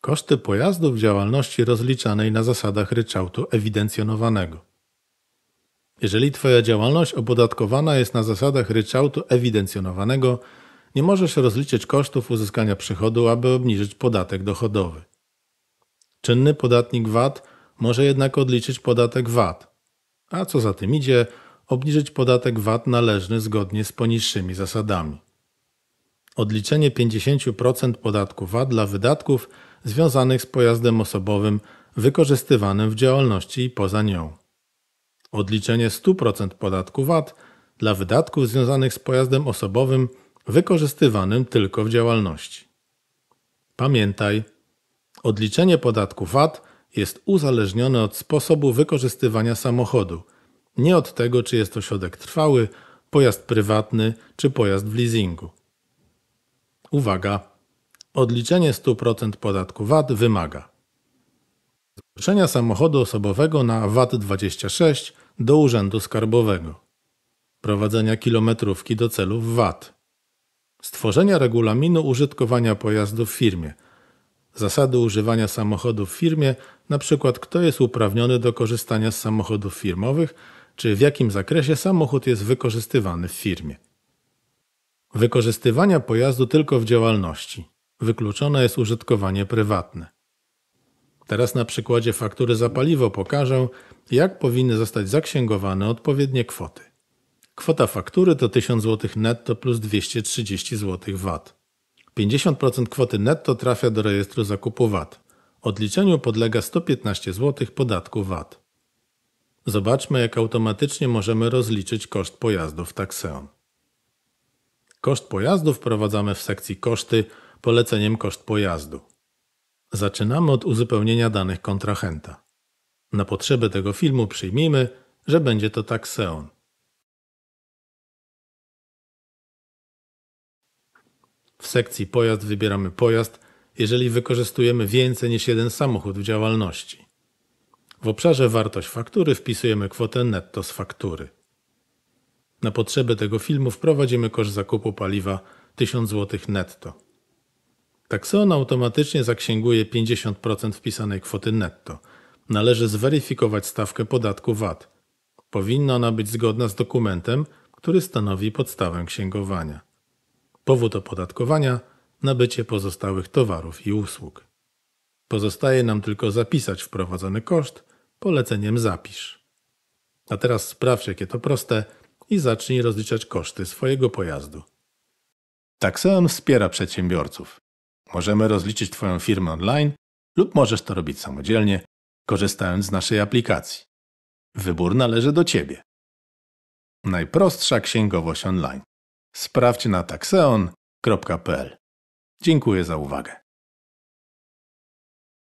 Koszty pojazdu w działalności rozliczanej na zasadach ryczałtu ewidencjonowanego. Jeżeli Twoja działalność opodatkowana jest na zasadach ryczałtu ewidencjonowanego, nie możesz rozliczyć kosztów uzyskania przychodu, aby obniżyć podatek dochodowy. Czynny podatnik VAT może jednak odliczyć podatek VAT, a co za tym idzie, obniżyć podatek VAT należny zgodnie z poniższymi zasadami. Odliczenie 50% podatku VAT dla wydatków związanych z pojazdem osobowym wykorzystywanym w działalności i poza nią. Odliczenie 100% podatku VAT dla wydatków związanych z pojazdem osobowym wykorzystywanym tylko w działalności. Pamiętaj, odliczenie podatku VAT jest uzależnione od sposobu wykorzystywania samochodu, nie od tego, czy jest to środek trwały, pojazd prywatny czy pojazd w leasingu. Uwaga! Odliczenie 100% podatku VAT wymaga zgłoszenia samochodu osobowego na VAT-26 do Urzędu Skarbowego, prowadzenia kilometrówki do celów VAT, stworzenia regulaminu użytkowania pojazdu w firmie, zasady używania samochodu w firmie, np. kto jest uprawniony do korzystania z samochodów firmowych, czy w jakim zakresie samochód jest wykorzystywany w firmie. Wykorzystywania pojazdu tylko w działalności. Wykluczone jest użytkowanie prywatne. Teraz na przykładzie faktury za paliwo pokażę, jak powinny zostać zaksięgowane odpowiednie kwoty. Kwota faktury to 1000 zł netto plus 230 zł VAT. 50% kwoty netto trafia do rejestru zakupu VAT. Odliczeniu podlega 115 zł podatku VAT. Zobaczmy, jak automatycznie możemy rozliczyć koszt pojazdu w Taxeon. Koszt pojazdu wprowadzamy w sekcji Koszty poleceniem Koszt pojazdu. Zaczynamy od uzupełnienia danych kontrahenta. Na potrzeby tego filmu przyjmijmy, że będzie to Taxeon. W sekcji Pojazd wybieramy pojazd, jeżeli wykorzystujemy więcej niż jeden samochód w działalności. W obszarze Wartość faktury wpisujemy kwotę netto z faktury. Na potrzeby tego filmu wprowadzimy koszt zakupu paliwa 1000 zł netto. Taxon automatycznie zaksięguje 50% wpisanej kwoty netto. Należy zweryfikować stawkę podatku VAT. Powinna ona być zgodna z dokumentem, który stanowi podstawę księgowania. Powód opodatkowania nabycie pozostałych towarów i usług. Pozostaje nam tylko zapisać wprowadzony koszt poleceniem zapisz. A teraz sprawdź, jakie to proste i zacznij rozliczać koszty swojego pojazdu. Taxeon wspiera przedsiębiorców. Możemy rozliczyć Twoją firmę online lub możesz to robić samodzielnie, korzystając z naszej aplikacji. Wybór należy do Ciebie. Najprostsza księgowość online. Sprawdź na taxeon.pl. Dziękuję za uwagę.